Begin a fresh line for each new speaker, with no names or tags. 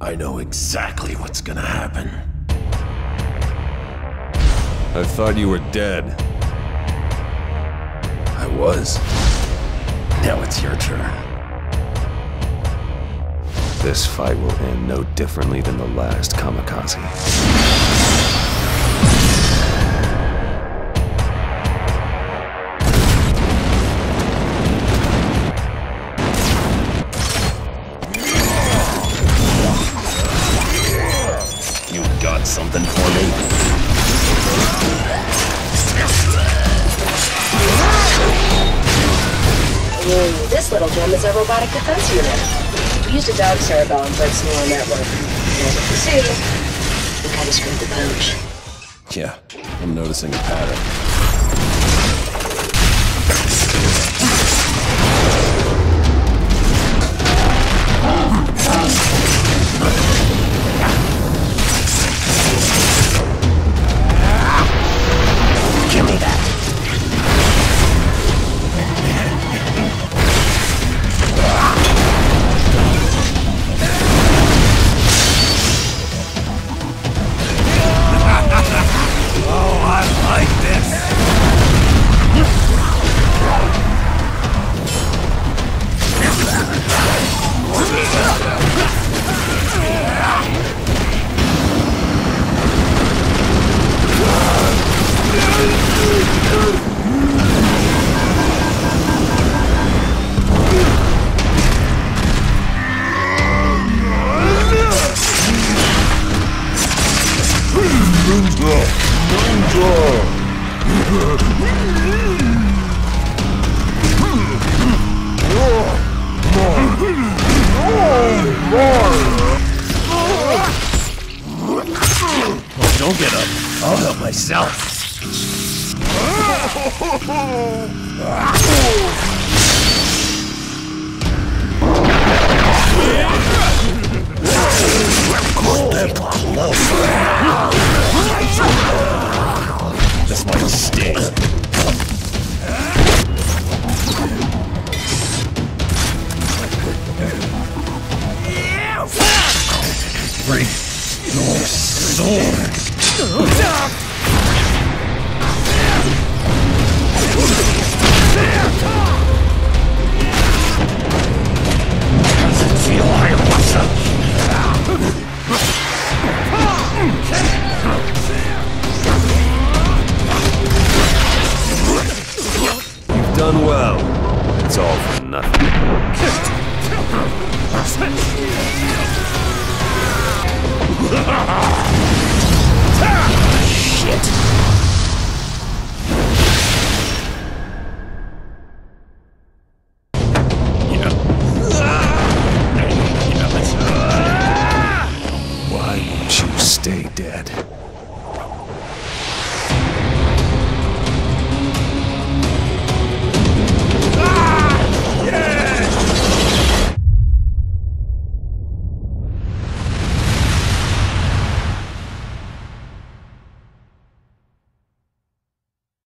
I know exactly what's gonna happen.
I thought you were dead.
I was. Now it's your turn.
This fight will end no differently than the last kamikaze.
Something for me?
This little gem is a robotic defense unit. We used a dog cerebellum for its neural network. And as you can see, we kind of screwed the pooch.
Yeah, I'm noticing a pattern. Myself. This might sting. Bring your sword.
It's all for nothing. Shit! stay dead.